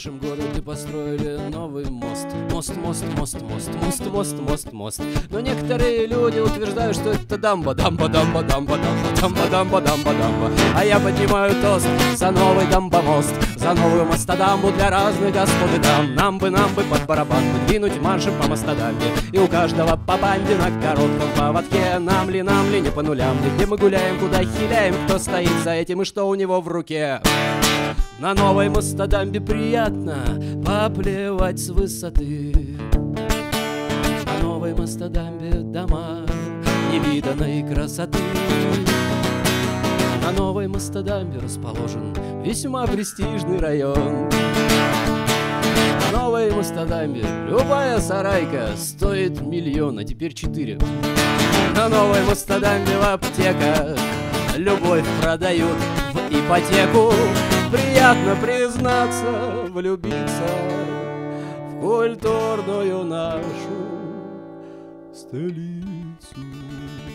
нашем городе построили новый мост. Мост, мост, мост, мост, мост, мост, мост, мост. Но некоторые люди утверждают, что это дамба, дамба, дамба, дамба, дамба, дамба, дамба, дамба, дамба. А я поднимаю тост за новый дамбомост, за новую мостодамбу для разных господ и дам. Нам бы, нам бы под барабан двинуть маршем по мостодамбе. И у каждого по банде на коротком поводке. Нам ли, нам ли, не по нулям ли, где мы гуляем, куда хиляем, кто стоит за этим и что у него в руке. На новой мостодамбе приятно поплевать с высоты. На новой мостодамбе дома невиданной красоты. На новой мостодамбе расположен весьма престижный район. На новой мостодамбе любая сарайка стоит миллион, а теперь четыре. На новой мостодамбе в аптеках любовь продают в ипотеку. Приятно признаться, влюбиться культурную нашу столицу.